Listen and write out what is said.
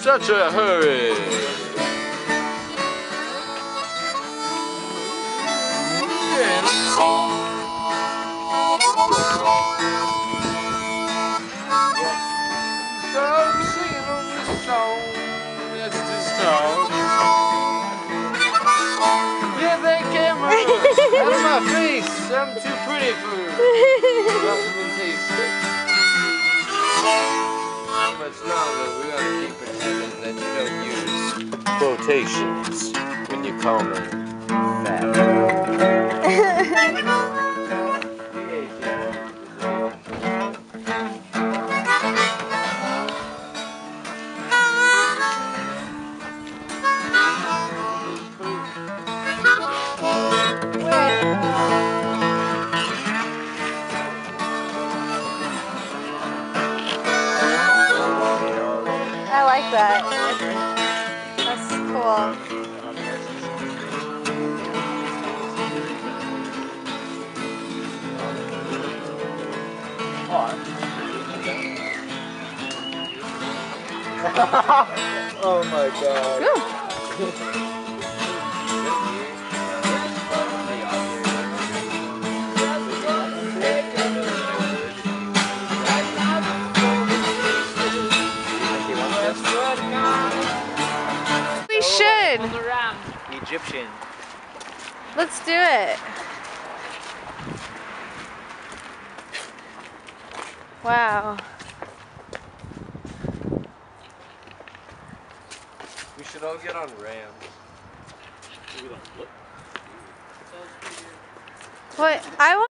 Such a hurry. So I'm singing on this song. That's this song. Yeah, that camera out of my face. I'm too pretty for it's not we gotta keep pretending that you don't use quotations when you call me fat. Like that. That's cool. oh my god. Ooh. We should. Egyptian. Let's do it. Wow. We should all get on rams. What I want